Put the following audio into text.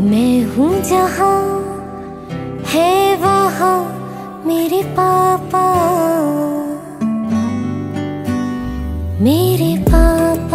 मैं हूँ जहाँ है वहाँ मेरे पापा। मेरे पापा